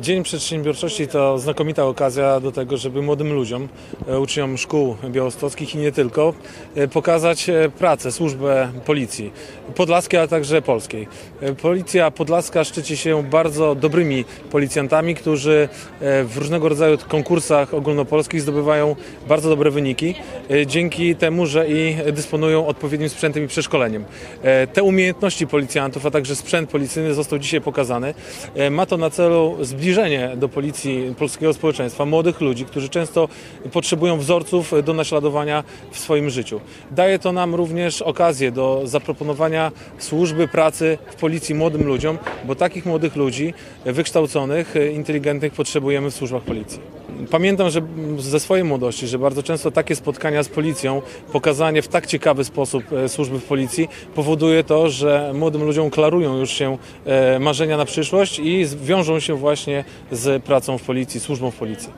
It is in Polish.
Dzień Przedsiębiorczości to znakomita okazja do tego, żeby młodym ludziom, e, uczniom szkół białostockich i nie tylko, e, pokazać e, pracę, służbę policji podlaskiej, a także polskiej. Policja podlaska szczyci się bardzo dobrymi policjantami, którzy w różnego rodzaju konkursach ogólnopolskich zdobywają bardzo dobre wyniki, dzięki temu, że i dysponują odpowiednim sprzętem i przeszkoleniem. Te umiejętności policjantów, a także sprzęt policyjny został dzisiaj pokazany. Ma to na celu zbliżenie do policji polskiego społeczeństwa młodych ludzi, którzy często potrzebują wzorców do naśladowania w swoim życiu. Daje to nam również okazję do zaproponowania służby pracy w policji młodym ludziom, bo takich młodych ludzi, wykształconych, inteligentnych potrzebujemy w służbach policji. Pamiętam że ze swojej młodości, że bardzo często takie spotkania z policją, pokazanie w tak ciekawy sposób e, służby w policji powoduje to, że młodym ludziom klarują już się e, marzenia na przyszłość i wiążą się właśnie z pracą w policji, służbą w policji.